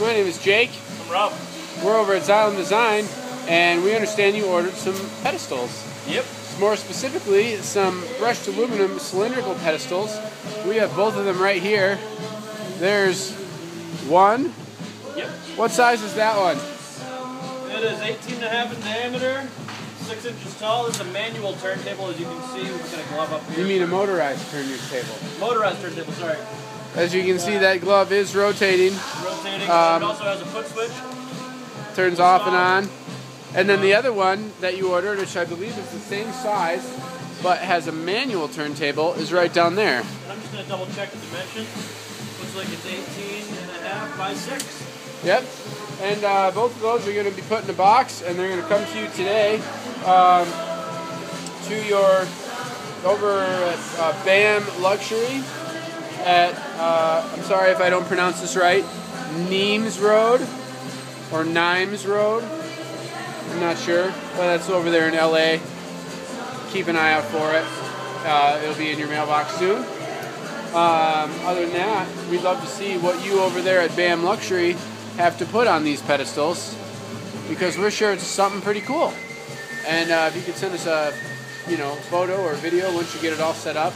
My name is Jake. I'm Rob. We're over at Xylem Design, and we understand you ordered some pedestals. Yep. More specifically, some brushed aluminum cylindrical pedestals. We have both of them right here. There's one. Yep. What size is that one? It is 18 and a half in diameter, 6 inches tall. It's a manual turntable, as you can see. We're going to glove up here. You mean a motorized turntable? Motorized turntable, sorry. As you can see, that glove is rotating, Rotating. Um, it also has a foot switch. turns off and on. And then the other one that you ordered, which I believe is the same size, but has a manual turntable, is right down there. And I'm just going to double check the dimensions. Looks like it's 18 and a half by 6. Yep. And uh, both of those are going to be put in a box, and they're going to come to you today um, to your over at uh, BAM Luxury at uh, I'm sorry if I don't pronounce this right, Nimes Road or Nimes Road. I'm not sure, but that's over there in LA. Keep an eye out for it. Uh, it'll be in your mailbox soon. Um, other than that, we'd love to see what you over there at BAM Luxury have to put on these pedestals because we're sure it's something pretty cool. And uh, if you could send us a, you know, photo or video once you get it all set up,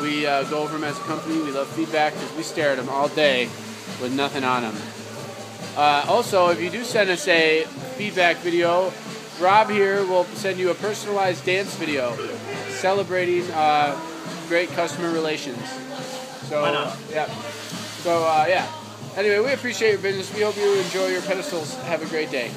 we uh, go over them as a company. We love feedback because we stare at them all day with nothing on them. Uh, also, if you do send us a feedback video, Rob here will send you a personalized dance video celebrating uh, great customer relations. So, Why not? yeah. So, uh, yeah. Anyway, we appreciate your business. We hope you enjoy your pedestals. Have a great day.